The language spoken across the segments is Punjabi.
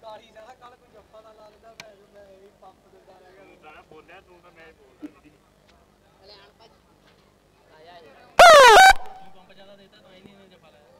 ਕਾਲੀ ਦਾ ਕੱਲ ਕੋਈ ਜੱਫਾ ਦਾ ਲਾ ਲੈਂਦਾ ਮੈਂ ਮੈਂ ਇਹ ਪੰਪ ਦਿੰਦਾ ਰਹਿ ਗਿਆ। ਤਾਂ ਬੋਲਿਆ ਤੂੰ ਤਾਂ ਮੈਂ ਬੋਲਦਾ ਸੀ। ਪੰਪ ਜ਼ਿਆਦਾ ਦੇਤਾ ਤਾਂ ਹੀ ਨਹੀਂ ਇਹਨੇ ਜਫਾ ਲਾਇਆ।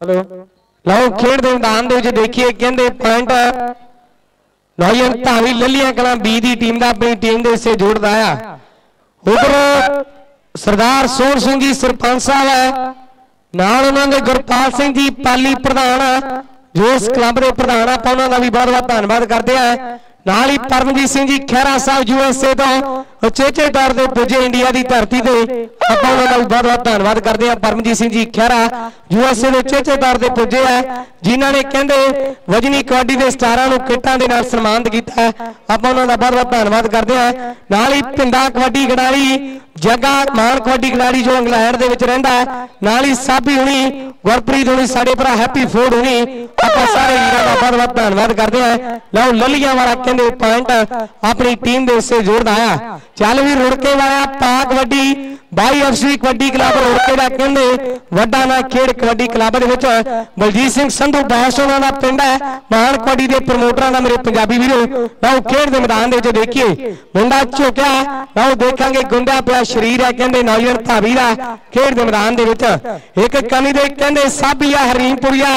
ਹਲੋ। ਲਓ, ਖੇਡ ਦੇ ਮੈਦਾਨ ਦੇ ਵਿੱਚ ਦੇਖੀਏ, ਕਹਿੰਦੇ ਪੁਆਇੰਟ ਨੌਜਵਾਨ ਧਾਵੀ ਲੱਲੀਆਂ ਕਲਾਂ ਬੀ ਦੀ ਟੀਮ ਦਾ, ਆਪਣੀ ਟੀਮ ਦੇ ਹਿੱਸੇ ਜੋੜਦਾ ਆ। ਉਧਰ ਸਰਦਾਰ ਸੋਹਣ ਸਿੰਘ ਜੀ ਸਰਪੰਚ ਸਾਹਿਬ ਹੈ। ਨਾਲ ਉਹਨਾਂ ਦੇ ਗੁਰਪਾਲ ਸਿੰਘ ਜੀ, ਪਾਲੀ ਪ੍ਰਧਾਨ ਜੋ ਇਸ ਕਲੱਬ ਦੇ ਪ੍ਰਧਾਨ ਆਪਾਂ ਉਹਨਾਂ ਦਾ ਵੀ ਬਹੁਤ ਬਹੁਤ ਧੰਨਵਾਦ ਕਰਦੇ ਆ। ਨਾਲ ਹੀ ਪਰਮਜੀਤ ਸਿੰਘ ਜੀ ਖਹਿਰਾ ਸਾਹਿਬ ਯੂਐਸਏ ਤੋਂ ਉਚੇਚੇ ਤੌਰ ਤੇ ਪੁੱਜੇ ਇੰਡੀਆ ਦੀ ਧਰਤੀ ਤੇ ਆਪਾਂ ਉਹਨਾਂ ਦਾ ਬਹੁਤ ਬਹੁਤ ਧੰਨਵਾਦ ਕਰਦੇ ਆ ਪਰਮਜੀਤ ਸਿੰਘ ਜੀ ਖਹਿਰਾ ਯੂਐਸਏ ਦੇ ਉਚੇਚੇ ਤੌਰ ਤੇ ਪੁੱਜੇ ਆ, ਜਿਨ੍ਹਾਂ ਨੇ ਕਹਿੰਦੇ ਵਜਨੀ ਕਬੱਡੀ ਦੇ ਸਟਾਰਾਂ ਨੂੰ ਕਿੱਟਾਂ ਦੇ ਨਾਲ ਸਨਮਾਨਿਤ ਕੀਤਾ ਆਪਾਂ ਉਹਨਾਂ ਦਾ ਬਹੁਤ ਬਹੁਤ ਧੰਨਵਾਦ ਕਰਦੇ ਹਾਂ। ਨਾਲ ਹੀ ਪਿੰਡਾ ਕਬੱਡੀ ਖਿਡਾਰੀ, ਜਗਾ ਮਾਨ ਕਬੱਡੀ ਖਿਡਾਰੀ ਜੋ ਇੰਗਲੈਂਡ ਦੇ ਵਿੱਚ ਰਹਿੰਦਾ ਨਾਲ ਹੀ ਸਾਬੀ ਹੁਣੀ, ਗੁਰਪ੍ਰੀਤ ਹੁਣੀ, ਸਾਡੇ ਭਰਾ ਹੈਪੀ ਫੋਰਡ ਹੁਣੀ ਆਪਾਂ ਸਾਰੇ ਵੀਰਾਂ ਦਾ ਬਹੁਤ ਬਹੁਤ ਧੰਨਵਾਦ ਕਰਦੇ ਆ ਲਓ, ਲਲੀਆਂ ਵਾਲਾ ਕਹਿੰਦੇ ਪੁਆਇੰਟ ਆਪਣੀ ਟੀਮ ਦੇ ਹਿੱਸੇ ਜੋੜਦਾ ਆ ਚੱਲ ਵੀ ਰੁੜਕੇ ਵਾਲਾ ਪਾ ਕਬੱਡੀ ਬਾਈ ਅਫਸਰੀ ਕਬੱਡੀ ਕਲੱਬ ਰੁੜਕੇ ਦਾ ਕਹਿੰਦੇ ਵੱਡਾ ਨਾ ਖੇਡ ਕਬੱਡੀ ਕਲੱਬ ਦੇ ਵਿੱਚ ਬਲਜੀਤ ਸਿੰਘ ਸੰਧੂ, ਬੈਸ ਉਹਨਾਂ ਦਾ ਪਿੰਡ ਹੈ। ਮਾਨ ਕਬੱਡੀ ਦੇ ਪ੍ਰਮੋਟਰਾਂ ਦਾ ਮੇਰੇ ਪੰਜਾਬੀ ਵੀਰੋ ਲਓ ਖੇਡ ਦੇ ਮੈਦਾਨ ਦੇ ਵਿੱਚ ਦੇਖੀਏ। ਮੁੰਡਾ ਝੁਕਿਆ ਲਓ ਦੇਖਾਂਗੇ, ਗੁੰਡਿਆ ਪਿਆ ਸਰੀਰ ਹੈ, ਕਹਿੰਦੇ ਨੌਜਵਾਨ ਭਾਵੀ ਦਾ ਖੇਡ ਦੇ ਮੈਦਾਨ ਦੇ ਵਿੱਚ। ਇੱਕ ਕਮੀ ਦੇ ਕਹਿੰਦੇ ਸਾਬੀਆ ਹਰੀਮਪੁਰੀਆ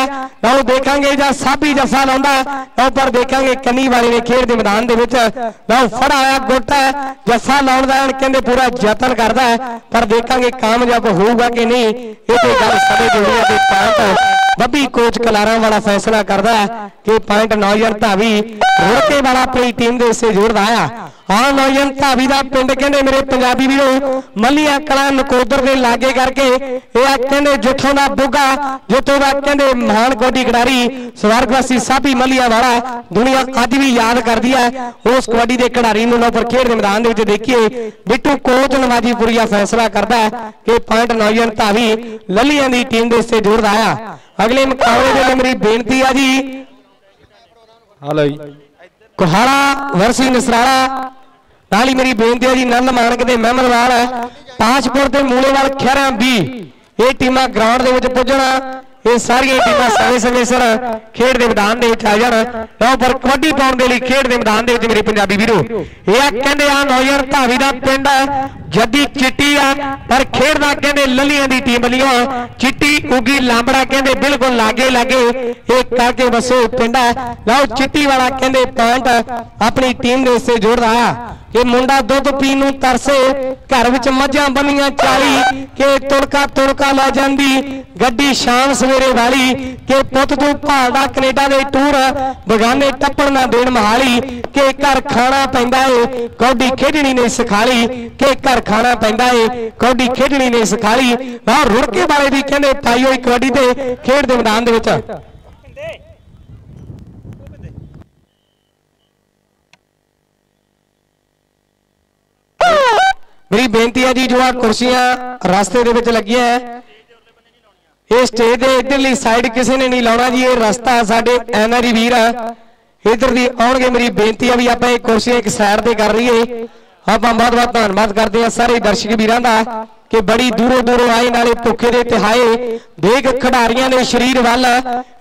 ਲਓ ਦੇਖਾਂਗੇ ਜਾਂ ਸਾਬੀ ਜੱਸਾ ਲਾਉਂਦਾ। ਲਓ ਪਰ ਦੇਖਾਂਗੇ ਕੰਨੀ ਵਾਲੇ ਨੇ ਖੇਡ ਦੇ ਮੈਦਾਨ ਦੇ ਵਿੱਚ। ਲਓ ਫੜ ਆਇਆ, ਗੋਟਾ ਜੱਸਾ ਲਾਉਣ ਦਾ ਕਹਿੰਦੇ ਪੂਰਾ ਯਤਨ ਕਰਦਾ ਪਰ ਦੇਖਾਂਗੇ ਕਾਮਯਾਬ ਹੋਊਗਾ ਕਿ ਨਹੀਂ, ਇਹ ਤੇ ਗੱਲ ਸਮੇਂ ਜੁੜੀ ਹੈ ਤੇ ਬੱਬੀ ਕੋਚ ਕਲਾਰਾਂ ਵਾਲਾ ਫੈਸਲਾ ਕਰਦਾ ਹੈ ਕਿ ਪੁਆਇੰਟ ਨੌਜਵਾਨ ਧਾਵੀ ਰੁੜਕੇ ਵਾਲਾ ਆਪਣੀ ਟੀਮ ਦੇ ਹਿੱਸੇ ਜੋੜਦਾ ਆ। ਆ ਨੌਜਵਾਨ ਧਾਵੀ ਦਾ ਪਿੰਡ ਕਹਿੰਦੇ ਮੇਰੇ ਪੰਜਾਬੀ ਵੀਰੋ ਮੱਲੀਆਂ ਕਲਾਂ ਨਕੋਦਰ ਦੇ ਲਾਗੇ ਕਰਕੇ ਇਹ ਆ ਕਹਿੰਦੇ ਜਿੱਥੋਂ ਦਾ ਬੁੱਗਾ ਜਿੱਥੋਂ ਦਾ ਕਹਿੰਦੇ ਮਹਾਨ ਕੋਟੀ ਖਿਡਾਰੀ ਸਵਰਗਵਾਸੀ ਸਾਬੀ ਮੱਲੀਆਂ ਵਾਲਾ ਦੁਨੀਆ ਅੱਜ ਵੀ ਯਾਦ ਕਰਦੀ ਹੈ ਉਸ ਕਬੱਡੀ ਦੇ ਖਿਡਾਰੀ ਨੂੰ ਨਾ ਪਰ ਖੇਡ ਦੇ ਮੈਦਾਨ ਦੇ ਵਿੱਚ ਦੇਖੀਏ ਬਿੱਟੂ ਕੋਚ ਨਵਾਜੀਪੁਰੀਆ ਫੈਸਲਾ ਕਰਦਾ ਹੈ ਕਿ ਪੁਆਇੰਟ ਨੌਜਵਾਨ ਧਾਵੀ ਲੱਲੀਆਂ ਦੀ ਟੀਮ ਦੇ ਹਿੱਸੇ ਜੋੜਦਾ ਆ। ਅਗਲੇ ਮੁਕਾਬਲੇ ਦੇ ਲਈ ਮੇਰੀ ਬੇਨਤੀ ਆ ਜੀ। ਹਲੋ ਜੀ। ਕੁਹਾੜਾ ਵਰਸੀ ਨਸਰਾਲਾ ਨਾਲ ਹੀ ਮੇਰੀ ਬੇਨਤੀ ਹੈ ਜੀ ਨੰਦ ਮਾਨਕ ਦੇ ਮਹਿਮਨਵਾਲ ਪਾਂਚਪੁਰ ਤੇ ਮੂਲੇਵਾਲ ਖਹਿਰਾਂ ਵੀ ਇਹ ਟੀਮਾਂ ਗਰਾਊਂਡ ਦੇ ਵਿੱਚ ਪੁੱਜਣਾ ਇਹ ਸਾਰੀਆਂ ਟੀਮਾਂ ਸਮੇਂ ਸਮੇਂ ਸਿਰ ਖੇਡ ਦੇ ਮੈਦਾਨ ਦੇ ਵਿੱਚ ਆ ਜਾਣ। ਲਓ, ਪਰ ਕਬੱਡੀ ਪਾਉਣ ਦੇ ਲਈ ਖੇਡ ਦੇ ਮੈਦਾਨ ਦੇ ਵਿੱਚ ਮੇਰੇ ਪੰਜਾਬੀ ਵੀਰੋ, ਇਹ ਕਹਿੰਦੇ ਆ ਨੌਜਵਾਨ ਧਾਵੀ ਦਾ ਪਿੰਡ। ਜੱਦੀ ਚਿੱਟੀ ਆ, ਪਰ ਖੇਡਦਾ ਕਹਿੰਦੇ ਲੱਲੀਆਂ ਦੀ ਟੀਮ ਵੱਲੋਂ। ਚਿੱਟੀ, ਉਗੀ, ਲਾਂਬੜਾ ਕਹਿੰਦੇ ਬਿਲਕੁਲ ਲਾਗੇ ਲਾਗੇ। ਇਹ ਕਰਕੇ ਵਸੇ ਪਿੰਡ ਹੈ ਲਓ, ਚਿੱਟੀ ਵਾਲਾ ਕਹਿੰਦੇ ਪੁਆਇੰਟ ਆਪਣੀ ਟੀਮ ਦੇ ਹਿੱਸੇ ਜੋੜਦਾ ਆ। ਇਹ ਮੁੰਡਾ ਦੁੱਧ ਪੀਣ ਨੂੰ ਤਰਸੇ। ਘਰ ਵਿੱਚ ਮੱਝਾਂ ਬੰਨੀਆਂ 40 ਕਿ ਤੁੜਕਾ ਤੁੜਕਾ ਲਾ ਜਾਂਦੀ। ਗੱਡੀ ਸ਼ਾਮ ਸਵੇਰੇ ਵਾਲੀ ਕਿ ਪੁੱਤ ਤੂੰ ਭਾਲਦਾ ਕੈਨੇਡਾ ਦੇ ਟੂਰ ਬਗਾਨੇ ਟੱਪਣ ਨਾ ਦੇਣ ਮਹਾਲੀ, ਕਿ ਘਰ ਖਾਣਾ ਪੈਂਦਾ ਏ, ਕੌਡੀ ਖੇਡਣੀ ਨਹੀਂ ਸਿਖਾਲੀ, ਕਿ ਘਰ ਖਾਣਾ ਪੈਂਦਾ ਏ, ਕੌਡੀ ਖੇਡਣੀ ਨਹੀਂ ਸਿਖਾਲੀ। ਆ ਰੁੜਕੇ ਵਾਲੇ ਵੀ ਕਹਿੰਦੇ ਪਾਈ ਹੋਈ ਕਬੱਡੀ ਦੇ ਖੇਡ ਦੇ ਮੈਦਾਨ ਦੇ ਵਿੱਚ। ਮੇਰੀ ਬੇਨਤੀ ਹੈ ਜੀ, ਜੋ ਆ ਕੁਰਸੀਆਂ ਰਸਤੇ ਦੇ ਵਿੱਚ ਲੱਗੀਆਂ ਹੈ ਇਹ ਸਟੇਜ ਦੇ ਇਧਰਲੀ ਸਾਈਡ ਕਿਸੇ ਨੇ ਨਹੀਂ ਲਾਉਣਾ ਜੀ, ਇਹ ਰਸਤਾ ਸਾਡੇ ਐਨਆਰਈ ਵੀਰ ਆ। ਇਧਰ ਦੀ ਆਉਣਗੇ ਮੇਰੀ ਬੇਨਤੀ ਆ ਵੀ ਆਪਾਂ ਇਹ ਕੁਰਸੀਆਂ ਇੱਕ ਸਾਈਡ ਤੇ ਕਰ ਲਈਏ। ਆਪਾਂ ਬਹੁਤ ਬਹੁਤ ਧੰਨਵਾਦ ਕਰਦੇ ਆ ਸਾਰੇ ਦਰਸ਼ਕ ਵੀਰਾਂ ਦਾ ਕਿ ਬੜੀ ਦੂਰੋਂ ਦੂਰੋਂ ਆਏ, ਨਾਲੇ ਭੁੱਖੇ ਦੇ ਤਿਹਾਏ। ਦੇਖ ਖਿਡਾਰੀਆਂ ਦੇ ਸਰੀਰ ਵੱਲ,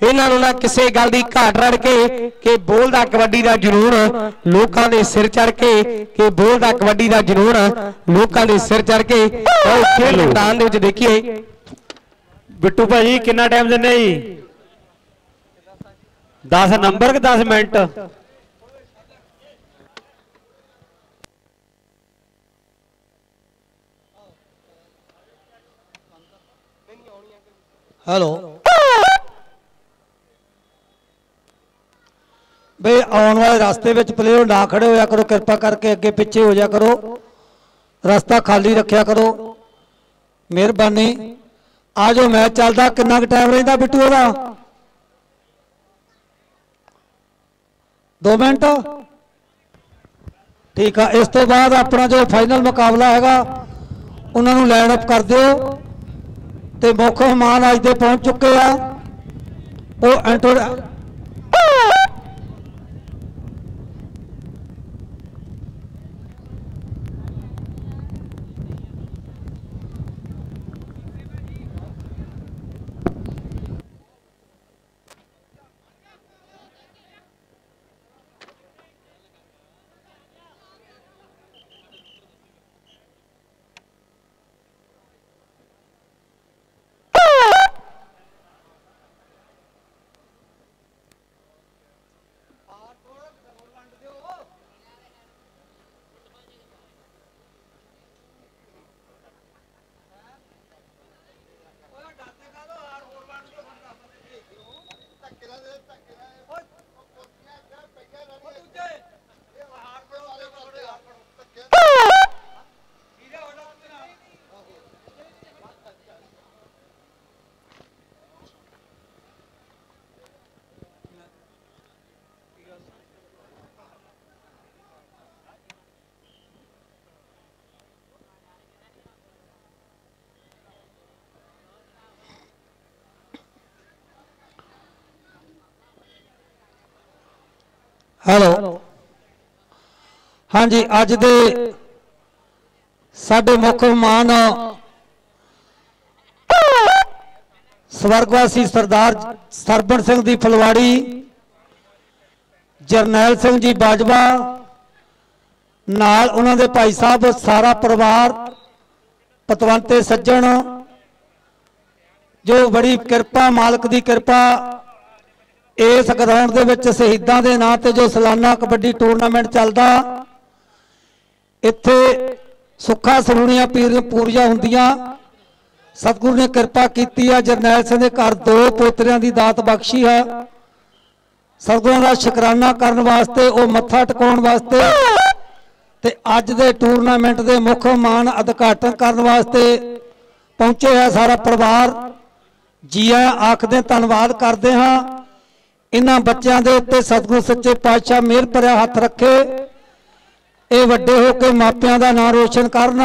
ਇਹਨਾਂ ਨੂੰ ਨਾ ਕਿਸੇ ਗੱਲ ਦੀ ਘਾਟ ਰੜ ਕੇ ਕਿ ਬੋਲਦਾ ਕਬੱਡੀ ਦਾ ਜਨੂਨ ਲੋਕਾਂ ਦੇ ਸਿਰ ਚੜ ਕੇ ਕਿ ਬੋਲਦਾ ਕਬੱਡੀ ਦਾ ਜਨੂਨ ਲੋਕਾਂ ਦੇ ਸਿਰ ਚੜ ਕੇ। ਉਹ ਖੇਡ ਮੈਦਾਨ ਦੇ ਵਿੱਚ ਦੇਖੀਏ। ਬਿੱਟੂ ਭਾਜੀ, ਕਿੰਨਾ ਟਾਈਮ ਦਿੰਦੇ ਜੀ? 10 ਨੰਬਰ ਕਿ 10 ਮਿੰਟ? ਹੈਲੋ ਬਈ, ਆਉਣ ਵਾਲੇ ਰਸਤੇ ਵਿੱਚ ਪਲੇਅਰ ਨਾ ਖੜੇ ਹੋਇਆ ਕਰੋ, ਕਿਰਪਾ ਕਰਕੇ ਅੱਗੇ ਪਿੱਛੇ ਹੋ ਜਾ ਕਰੋ। ਰਸਤਾ ਖਾਲੀ ਰੱਖਿਆ ਕਰੋ। ਮਿਹਰਬਾਨੀ। ਆ ਜੋ ਮੈਚ ਚੱਲਦਾ, ਕਿੰਨਾ ਕੁ ਟਾਈਮ ਰਹਿੰਦਾ ਬਿੱਟੂ ਉਹਦਾ? 2 ਮਿੰਟ। ਠੀਕ ਆ, ਇਸ ਤੋਂ ਬਾਅਦ ਆਪਣਾ ਜੋ ਫਾਈਨਲ ਮੁਕਾਬਲਾ ਹੈਗਾ, ਉਹਨਾਂ ਨੂੰ ਲਾਈਨ ਅਪ ਕਰ ਦਿਓ। ਤੇ ਮੁੱਖ ਮਹਿਮਾਨ ਅੱਜ ਦੇ ਪਹੁੰਚ ਚੁੱਕੇ ਆ। ਉਹ ਐਂਟਰ ਹੈਲੋ ਹਾਂਜੀ ਅੱਜ ਦੇ ਸਾਡੇ ਮੁੱਖ ਮਹਿਮਾਨ ਸਵਰਗਵਾਸੀ ਸਰਦਾਰ ਸਰਬਣ ਸਿੰਘ ਦੀ ਫਲਵਾੜੀ ਜਰਨੈਲ ਸਿੰਘ ਜੀ ਬਾਜਵਾ ਨਾਲ ਉਹਨਾਂ ਦੇ ਭਾਈ ਸਾਹਿਬ ਸਾਰਾ ਪਰਿਵਾਰ ਪਤਵੰਤੇ ਸੱਜਣ ਜੋ ਬੜੀ ਕਿਰਪਾ ਮਾਲਕ ਦੀ ਕਿਰਪਾ ਇਸ ਗਰਾਊਂਡ ਦੇ ਵਿੱਚ ਸ਼ਹੀਦਾਂ ਦੇ ਨਾਂ ਤੇ ਜੋ ਸਾਲਾਨਾ ਕਬੱਡੀ ਟੂਰਨਾਮੈਂਟ ਚੱਲਦਾ, ਇੱਥੇ ਸੁੱਖਾ ਸਰੂਣੀਆਂ ਪੀਰ ਪੂਰੀਆਂ ਹੁੰਦੀਆਂ। ਸਤਿਗੁਰੂ ਨੇ ਕਿਰਪਾ ਕੀਤੀ ਆ, ਜਰਨੈਲ ਸਿੰਘ ਦੇ ਘਰ ਦੋ ਪੋਤਰਿਆਂ ਦੀ ਦਾਤ ਬਖਸ਼ੀ ਹੈ ਸਤਿਗੁਰਾਂ ਦਾ ਸ਼ੁਕਰਾਨਾ ਕਰਨ ਵਾਸਤੇ, ਉਹ ਮੱਥਾ ਟਿਕਾਉਣ ਵਾਸਤੇ ਤੇ ਅੱਜ ਦੇ ਟੂਰਨਾਮੈਂਟ ਦੇ ਮੁੱਖ ਮਹਿਮਾਨ ਉਦਘਾਟਨ ਕਰਨ ਵਾਸਤੇ ਪਹੁੰਚੇ ਹੈ ਸਾਰਾ ਪਰਿਵਾਰ। ਜੀ ਆਇਆਂ ਆਖਦੇ ਧੰਨਵਾਦ ਕਰਦੇ ਹਾਂ। ਇਹਨਾਂ ਬੱਚਿਆਂ ਦੇ ਉੱਤੇ ਸਤਿਗੁਰੂ ਸੱਚੇ ਪਾਤਸ਼ਾਹ ਮਿਹਰ ਭਰਿਆ ਹੱਥ ਰੱਖੇ। ਇਹ ਵੱਡੇ ਹੋ ਕੇ ਮਾਪਿਆਂ ਦਾ ਨਾਮ ਰੋਸ਼ਨ ਕਰਨ।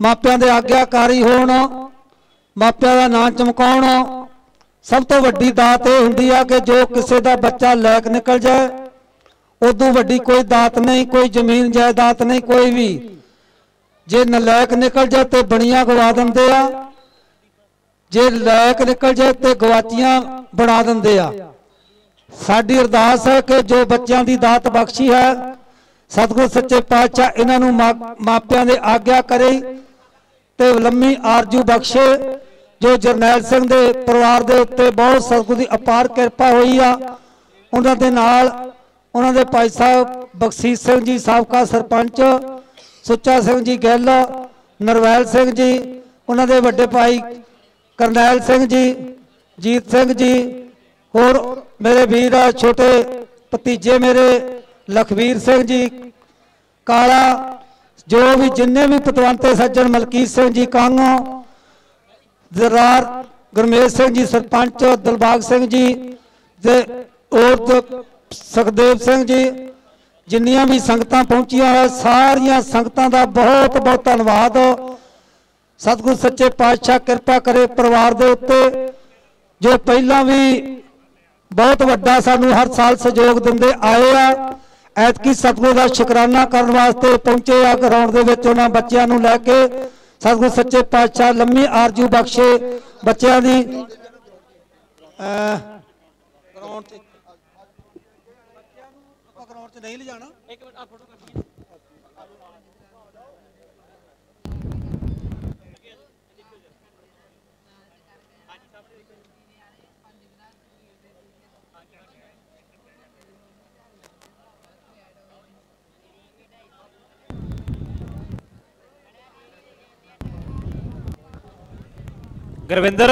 ਮਾਪਿਆਂ ਦੇ ਆਗਿਆਕਾਰੀ ਹੋਣ। ਮਾਪਿਆਂ ਦਾ ਨਾਮ ਚਮਕਾਉਣ। ਸਭ ਤੋਂ ਵੱਡੀ ਦਾਤ ਇਹ ਹੁੰਦੀ ਆ ਕਿ ਜੋ ਕਿਸੇ ਦਾ ਬੱਚਾ ਲੈਕ ਨਿਕਲ ਜਾਏ, ਉਦੋਂ ਵੱਡੀ ਕੋਈ ਦਾਤ ਨਹੀਂ, ਕੋਈ ਜ਼ਮੀਨ ਜਾਇਦਾਦ ਨਹੀਂ, ਕੋਈ ਵੀ। ਜੇ ਨਲਾਇਕ ਨਿਕਲ ਜਾਏ ਤੇ ਬਣੀਆਂ ਗਵਾ ਦਿੰਦੇ ਆ। ਜੇ ਲੈ ਕੇ ਨਿਕਲ ਜਾਏ ਤੇ ਗਵਾਚੀਆਂ ਬਣਾ ਦਿੰਦੇ ਆ। ਸਾਡੀ ਅਰਦਾਸ ਹੈ ਕਿ ਜੋ ਬੱਚਿਆਂ ਦੀ ਦਾਤ ਬਖਸ਼ੀ ਹੈ, ਸਤਿਗੁਰ ਸੱਚੇ ਪਾਤਸ਼ਾਹ ਇਹਨਾਂ ਨੂੰ ਮਾ- ਮਾਪਿਆਂ ਦੇ ਆਗਿਆ ਕਰੇ ਤੇ ਲੰਮੀ ਆਰਜੂ ਬਖਸ਼ੇ। ਜੋ ਜਰਨੈਲ ਸਿੰਘ ਦੇ ਪਰਿਵਾਰ ਦੇ ਉੱਤੇ ਬਹੁਤ ਸਤਿਗੁਰ ਦੀ ਅਪਾਰ ਕਿਰਪਾ ਹੋਈ ਆ, ਉਹਨਾਂ ਦੇ ਨਾਲ ਉਹਨਾਂ ਦੇ ਭਾਈ ਸਾਹਿਬ ਬਖਸ਼ੀਸ਼ ਸਿੰਘ ਜੀ, ਸਾਬਕਾ ਸਰਪੰਚ ਸੁੱਚਾ ਸਿੰਘ ਜੀ ਗਿੱਲ, ਨਰਵੈਲ ਸਿੰਘ ਜੀ, ਉਹਨਾਂ ਦੇ ਵੱਡੇ ਭਾਈ ਕਰਨੈਲ ਸਿੰਘ ਜੀ, ਜੀਤ ਸਿੰਘ ਜੀ, ਹੋਰ ਮੇਰੇ ਵੀਰ ਆ, ਛੋਟੇ ਭਤੀਜੇ ਮੇਰੇ, ਲਖਵੀਰ ਸਿੰਘ ਜੀ, ਕਾਲਾ, ਜੋ ਵੀ ਜਿੰਨੇ ਵੀ ਪਤਵੰਤੇ ਸੱਜਣ ਮਲਕੀਤ ਸਿੰਘ ਜੀ, ਕਾਂਗੋ ਜ਼ਰਾਰ ਗੁਰਮੇਸ਼ ਸਿੰਘ ਜੀ, ਸਰਪੰਚ ਦਿਲਬਾਗ ਸਿੰਘ ਜੀ ਤੇ ਔਰਤ ਸੁਖਦੇਵ ਸਿੰਘ ਜੀ, ਜਿੰਨੀਆਂ ਵੀ ਸੰਗਤਾਂ ਪਹੁੰਚੀਆਂ ਹੈ ਸਾਰੀਆਂ ਸੰਗਤਾਂ ਦਾ ਬਹੁਤ ਬਹੁਤ ਧੰਨਵਾਦ। ਸਤਿਗੁਰ ਸੱਚੇ ਪਾਤਸ਼ਾਹ ਕਿਰਪਾ ਕਰੇ ਪਰਿਵਾਰ ਦੇ ਉੱਤੇ। ਜੋ ਪਹਿਲਾਂ ਵੀ ਬਹੁਤ ਵੱਡਾ ਸਾਨੂੰ ਹਰ ਸਾਲ ਸਹਿਯੋਗ ਦਿੰਦੇ ਆਏ ਆ ਐਤਕੀ ਸਤਿਗੁਰ ਦਾ ਸ਼ੁਕਰਾਨਾ ਕਰਨ ਵਾਸਤੇ ਪਹੁੰਚੇ ਆ ਗਰਾਊਂਡ ਦੇ ਵਿੱਚ ਉਹਨਾਂ ਬੱਚਿਆਂ ਨੂੰ ਲੈ ਕੇ। ਸਤਿਗੁਰ ਸੱਚੇ ਪਾਤਸ਼ਾਹ ਲੰਮੀ ਆਰਜੂ ਬਖਸ਼ੇ ਬੱਚਿਆਂ ਦੀ। ਗਰਾਊਂਡ ਤੇ ਬੱਚਿਆਂ ਨੂੰ ਆਪਾਂ ਗਰਾਊਂਡ 'ਚ ਨਹੀਂ ਲਿਜਾਣਾ। ਇੱਕ ਮਿੰਟ ਆ ਫੋਟੋ ਗੁਰਵਿੰਦਰ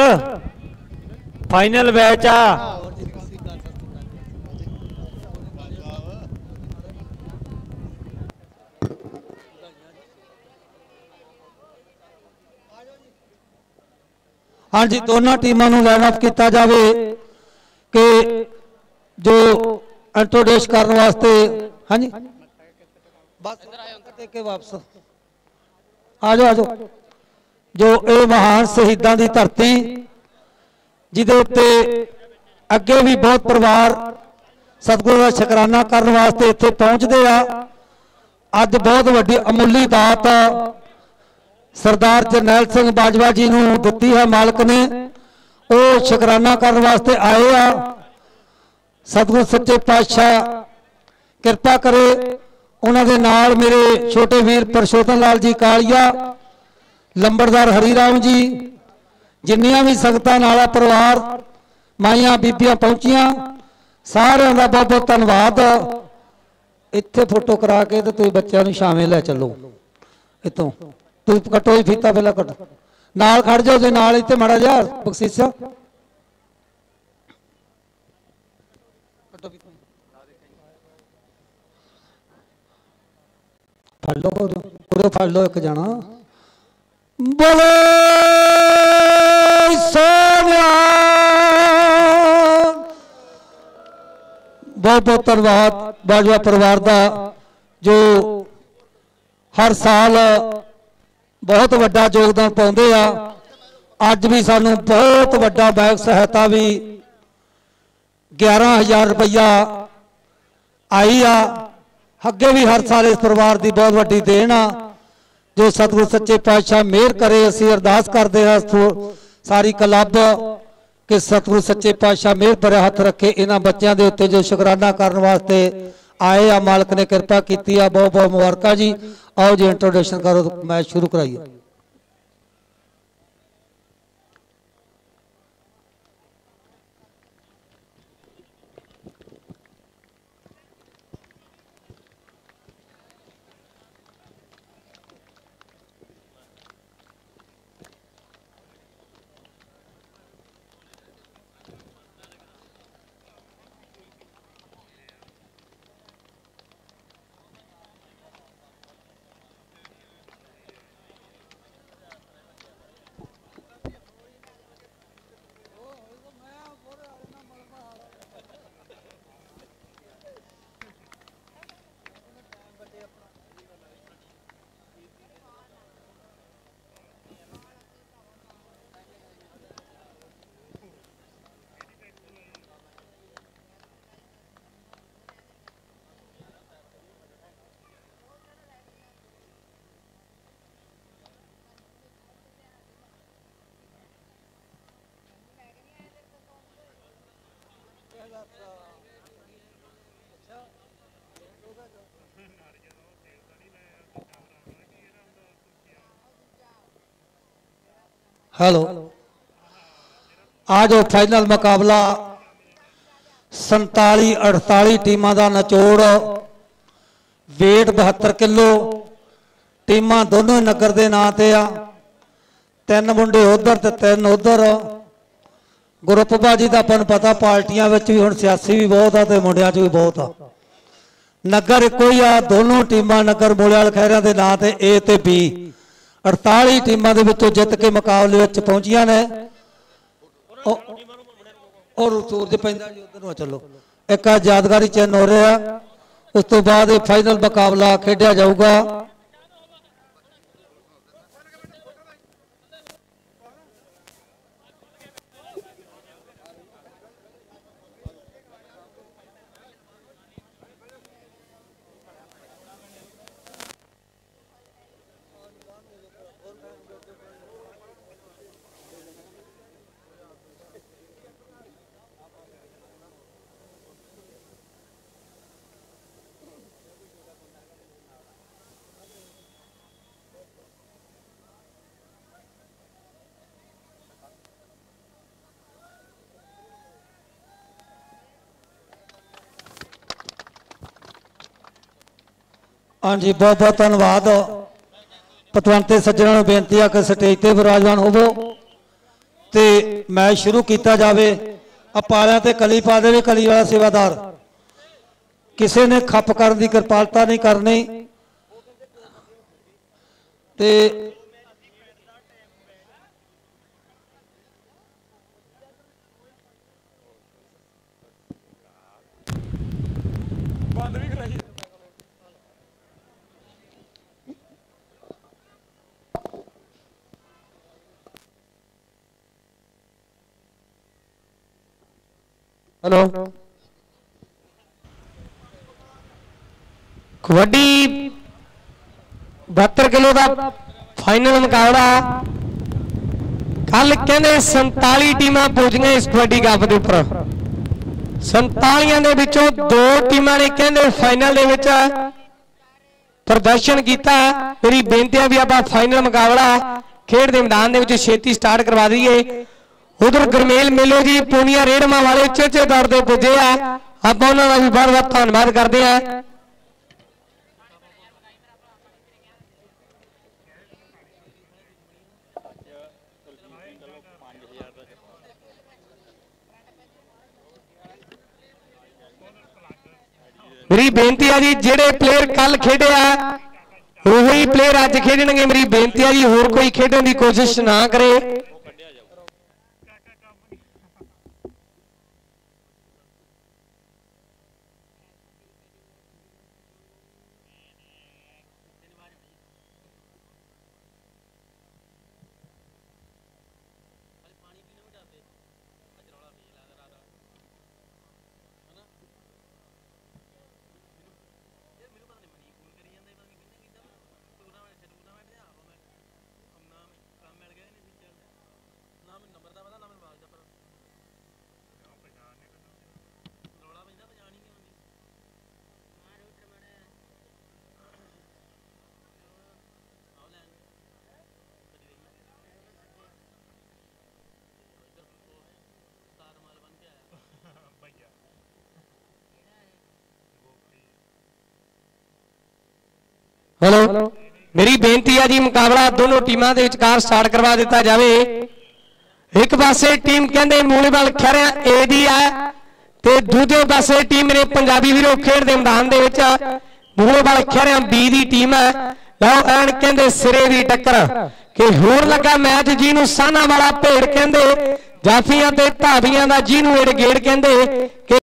ਫਾਈਨਲ ਮੈਚ ਆ। ਹਾਂਜੀ, ਦੋਨਾਂ ਟੀਮਾਂ ਨੂੰ ਲਾਈਨ ਅਪ ਕੀਤਾ ਜਾਵੇ ਕਿ ਜੋ ਇੰਟਰੋਡਿਊਸ ਕਰਨ ਵਾਸਤੇ, ਹਾਂਜੀ। ਬਸ ਤੇ ਕੇ ਵਾਪਸ। ਆ ਜਾਓ ਆ ਜਾਓ। ਜੋ ਇਹ ਮਹਾਨ ਸ਼ਹੀਦਾਂ ਦੀ ਧਰਤੀ, ਜਿਹਦੇ ਉੱਤੇ ਅੱਗੇ ਵੀ ਬਹੁਤ ਪਰਿਵਾਰ ਸਤਿਗੁਰੂ ਦਾ ਸ਼ੁਕਰਾਨਾ ਕਰਨ ਵਾਸਤੇ ਇੱਥੇ ਪਹੁੰਚਦੇ ਆ। ਅੱਜ ਬਹੁਤ ਵੱਡੀ ਅਮੁੱਲੀ ਦਾਤ ਸਰਦਾਰ ਜਰਨੈਲ ਸਿੰਘ ਬਾਜਵਾ ਜੀ ਨੂੰ ਦਿੱਤੀ ਹੈ ਮਾਲਕ ਨੇ। ਉਹ ਸ਼ੁਕਰਾਨਾ ਕਰਨ ਵਾਸਤੇ ਆਏ ਆ। ਸਤਿਗੁਰ ਸੱਚੇ ਪਾਤਸ਼ਾਹ, ਕਿਰਪਾ ਕਰੇ ਉਹਨਾਂ ਦੇ ਨਾਲ ਮੇਰੇ ਛੋਟੇ ਵੀਰ ਪਰਸ਼ੋਤਨ ਲਾਲ ਜੀ ਕਾਲੀਆ, ਲੰਬੜਦਾਰ ਹਰੀ ਰਾਮ ਜੀ, ਜਿੰਨੀਆਂ ਵੀ ਸੰਗਤਾਂ ਨਾਲ ਆ ਪਰਿਵਾਰ, ਮਾਈਆਂ ਬੀਬੀਆਂ ਪਹੁੰਚੀਆਂ, ਸਾਰਿਆਂ ਦਾ ਬਹੁਤ ਬਹੁਤ ਧੰਨਵਾਦ। ਇੱਥੇ ਫੋਟੋ ਕਰਾ ਕੇ ਤੇ ਤੁਸੀਂ ਬੱਚਿਆਂ ਨੂੰ ਸ਼ਾਮੇ ਲੈ ਚੱਲੋ। ਇੱਥੋਂ। ਤੁਸੀਂ ਕੱਟੋ ਹੀ ਫੀਤਾ ਪਹਿਲਾਂ ਕੱਟੋ। ਨਾਲ ਖੜ ਜਾਓ ਜੇ ਨਾਲ ਇੱਥੇ ਮੜਾ ਜਾ ਬਖਸ਼ੀਸ਼ਾ ਫੜ ਲਓ ਉਹਦੇ ਫੜ ਲਓ ਇੱਕ ਜਣਾ। ਬੋਲੇ ਸੋਨਿਆ ਬਹੁਤ ਬਹੁਤ ਧੰਨਵਾਦ ਬਾਜਵਾ ਪਰਿਵਾਰ ਦਾ, ਜੋ ਹਰ ਸਾਲ ਬਹੁਤ ਵੱਡਾ ਯੋਗਦਾਨ ਪਾਉਂਦੇ ਆ। ਅੱਜ ਵੀ ਸਾਨੂੰ ਬਹੁਤ ਵੱਡਾ ਬੈਗ ਸਹਾਇਤਾ ਵੀ 11000 ਰੁਪਇਆ ਆਈ ਆ। ਅੱਗੇ ਵੀ ਹਰ ਸਾਲ ਇਸ ਪਰਿਵਾਰ ਦੀ ਬਹੁਤ ਵੱਡੀ ਦੇਣ ਆ। ਜੋ ਸਤਿਗੁਰ ਸੱਚੇ ਪਾਤਸ਼ਾਹ ਮਿਹਰ ਕਰੇ, ਅਸੀਂ ਅਰਦਾਸ ਕਰਦੇ ਹਾਂ ਸਾਰੀ ਕਲੱਬ ਕਿ ਸਤਿਗੁਰ ਸੱਚੇ ਪਾਤਸ਼ਾਹ ਮਿਹਰ ਭਰਿਆ ਹੱਥ ਰੱਖੇ। ਇਹਨਾਂ ਬੱਚਿਆਂ ਦੇ ਉੱਤੇ ਜੋ ਸ਼ੁਕਰਾਨਾ ਕਰਨ ਵਾਸਤੇ ਆਏ ਆ, ਮਾਲਕ ਨੇ ਕਿਰਪਾ ਕੀਤੀ ਆ। ਬਹੁਤ ਬਹੁਤ ਮੁਬਾਰਕਾਂ ਜੀ। ਆਓ ਜੀ ਇੰਟਰੋਡਕਸ਼ਨ ਕਰੋ ਮੈਚ ਸ਼ੁਰੂ ਕਰਾਈਏ। ਹੈਲੋ ਆ ਜੋ ਫਾਈਨਲ ਮੁਕਾਬਲਾ 47 48 ਟੀਮਾਂ ਦਾ ਨਚੋੜ weight 72 ਕਿਲੋ ਟੀਮਾਂ ਦੋਨੋਂ ਨਗਰ ਦੇ ਨਾਂ ਤੇ ਆ ਤਿੰਨ ਮੁੰਡੇ ਉਧਰ ਤੇ ਤਿੰਨ ਉਧਰ ਗਰੁੱਪ ਜੀ ਦਾ ਆਪਾਂ ਨੂੰ ਪਤਾ, ਪਾਰਟੀਆਂ ਵਿੱਚ ਵੀ ਹੁਣ ਸਿਆਸੀ ਵੀ ਬਹੁਤ ਆ ਤੇ ਮੁੰਡਿਆਂ 'ਚ ਵੀ ਬਹੁਤ ਆ। ਨਗਰ ਇੱਕੋ ਹੀ ਆ, ਦੋਨੋਂ ਟੀਮਾਂ ਨਗਰ ਮੋਲਿਆਲ ਖੈਰਿਆਂ ਦੇ ਨਾਂ ਤੇ A ਤੇ B 48 ਟੀਮਾਂ ਦੇ ਵਿੱਚੋਂ ਜਿੱਤ ਕੇ ਮੁਕਾਬਲੇ ਵਿੱਚ ਪਹੁੰਚੀਆਂ ਨੇ। ਉਹ- ਔਰ ਸੂਰਜ ਪੈਂਦਾ ਜੀ, ਉਧਰ ਨੂੰ ਚੱਲੋ। ਇੱਕ ਆ ਯਾਦਗਾਰੀ ਚਿੰਨ੍ਹ ਹੋ ਰਿਹਾ। ਉਸ ਤੋਂ ਬਾਅਦ ਇਹ ਫਾਈਨਲ ਮੁਕਾਬਲਾ ਖੇਡਿਆ ਜਾਊਗਾ। ਹਾਂਜੀ, ਬਹੁਤ ਬਹੁਤ ਧੰਨਵਾਦ। ਪਤਵੰਤੇ ਸੱਜਣਾਂ ਨੂੰ ਬੇਨਤੀ ਆ ਕਿ ਸਟੇਜ ਤੇ ਵਿਰਾਜਮਾਨ ਹੋਵੋ ਤੇ ਮੈਚ ਸ਼ੁਰੂ ਕੀਤਾ ਜਾਵੇ। ਅਪਾਲਿਆਂ ਤੇ ਕਲੀ ਪਾ ਦੇਵੇ, ਕਲੀ ਵਾਲਾ ਸੇਵਾਦਾਰ। ਕਿਸੇ ਨੇ ਖੱਪ ਕਰਨ ਦੀ ਕਿਰਪਾਲਤਾ ਨਹੀਂ ਕਰਨੀ। ਤੇ ਹਲੋ। ਕਬੱਡੀ 72 ਕਿਲੋ ਦਾ ਫਾਈਨਲ ਮੁਕਾਬਲਾ। ਕੱਲ ਕਹਿੰਦੇ 47 ਟੀਮਾਂ ਪਹੁੰਚੀਆਂ ਇਸ ਕਬੱਡੀ ਕੱਪ ਦੇ ਉੱਪਰ। 47 ਦੇ ਵਿੱਚੋਂ ਦੋ ਟੀਮਾਂ ਨੇ ਕਹਿੰਦੇ ਫਾਈਨਲ ਦੇ ਵਿੱਚ ਪ੍ਰਦਰਸ਼ਨ ਕੀਤਾ। ਮੇਰੀ ਬੇਨਤੀ ਹੈ ਵੀ ਆਪਾਂ ਫਾਈਨਲ ਮੁਕਾਬਲਾ ਖੇਡ ਦੇ ਮੈਦਾਨ ਦੇ ਵਿੱਚ ਛੇਤੀ ਸਟਾਰਟ ਕਰਵਾ ਦਈਏ। ਉਧਰ ਗਰਮੇਲ ਮੇਲੋ ਜੀ ਪੂਨੀਆ ਰੇੜਮਾ ਵਾਲੇ ਚੇਚੇ ਦੌੜ ਦੇ ਪੁੱਜੇ ਆ। ਆਪਾਂ ਉਹਨਾਂ ਦਾ ਵੀ ਬਹੁਤ ਬਹੁਤ ਧੰਨਵਾਦ ਕਰਦੇ ਆ। ਮੇਰੀ ਬੇਨਤੀ ਆ ਜੀ, ਜਿਹੜੇ ਪਲੇਅਰ ਕੱਲ ਖੇਡਿਆ ਉਹੀ ਪਲੇਅਰ ਅੱਜ ਖੇਡਣਗੇ। ਮੇਰੀ ਬੇਨਤੀ ਆ ਜੀ, ਹੋਰ ਕੋਈ ਖੇਡਣ ਦੀ ਕੋਸ਼ਿਸ਼ ਨਾ ਕਰੇ। ਹਲੋ ਮੇਰੀ ਬੇਨਤੀ ਆ ਜੀ ਮੁਕਾਬਲਾ ਦੋਨੋਂ ਟੀਮਾਂ ਦੇ ਵਿਚਕਾਰ ਸਟਾਰਟ ਕਰਵਾ ਦਿੱਤਾ ਜਾਵੇ। ਇੱਕ ਪਾਸੇ ਟੀਮ ਕਹਿੰਦੇ ਮੂਲੇਵਾਲ ਖਰਿਆ ਏ ਦੀ ਆ ਤੇ ਦੂਜੇ ਪਾਸੇ ਟੀਮ ਮੇਰੇ ਪੰਜਾਬੀ ਵੀਰੋ ਖੇਡ ਦੇ ਮੈਦਾਨ ਦੇ ਵਿੱਚ ਮੂਲੇਵਾਲ ਖਰਿਆ ਬੀ ਦੀ ਟੀਮ ਹੈ ਲਓ ਐਨ ਕਹਿੰਦੇ ਸਿਰੇ ਦੀ ਟੱਕਰ ਕਿ ਹੋਰ ਲੱਗਾ ਮੈਚ ਜਿਹਨੂੰ ਸਾਨਾ ਵਾਲਾ ਭੇੜ ਕਹਿੰਦੇ ਜਾਫੀਆਂ ਤੇ ਧਾਬੀਆਂ ਦਾ ਜਿਹਨੂੰ ਏੜ ਗੇੜ ਕਹਿੰਦੇ ਕਿ